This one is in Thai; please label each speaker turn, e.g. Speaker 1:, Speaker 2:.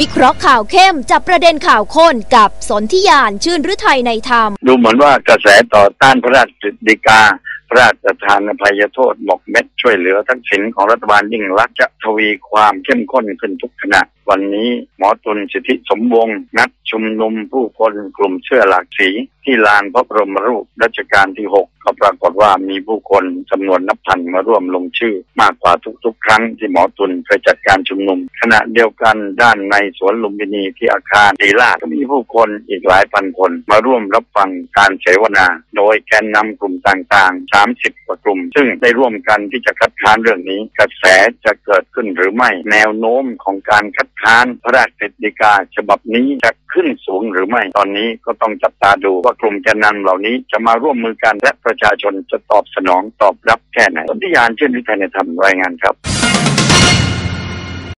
Speaker 1: วิเคราะห์ข่าวเข้มจับประเด็นข่าวค้นกับสนธิยานชื่นฤทัยในธรรม
Speaker 2: ดูเหมือนว่ากระแสต่อต้านพระราชดิกา พระราชทานอภัยโทษหมกเม็ดช่วยเหลือทักษิณของรัฐบาลยิ่งรักจะทวีความเข้มข้นขึ้นทุกขณะ วันนี้หมอตุลสิทธิสมวงนัดชุมนุมผู้คนกลุ่มเชื่อหลากสี ที่ลานพระบรมรูปรัชกาลที่ 6 ก็ปรากฏว่ามีผู้คนจำนวนนับพันมาร่วมลงชื่อ มากกว่าทุกๆ ครั้งที่หมอตุลเคยจัดการชุมนุม ขณะเดียวกันด้านในสวนลุมพินีที่อาคารดีลาดก็มี ผู้คนอีกหลายพันคนมาร่วมรับฟังการเสวนา โดยแกนนำกลุ่มต่างๆ 30 กว่ากลุ่ม ซึ่งได้ร่วมกันที่จะคัดค้านเรื่องนี้ กระแสจะเกิดขึ้นหรือไม่ แนวโน้มของการคัดค้านพระราชกฤษฎีกาฉบับนี้จะขึ้นสูงหรือไม่ตอนนี้ก็ต้องจับตาดูว่ากลุ่มแกนนำเหล่านี้จะมาร่วมมือกันและประชาชนจะตอบสนองตอบรับแค่ไหนสนธิยานเช่นวิทยในธรรมรายงานครับ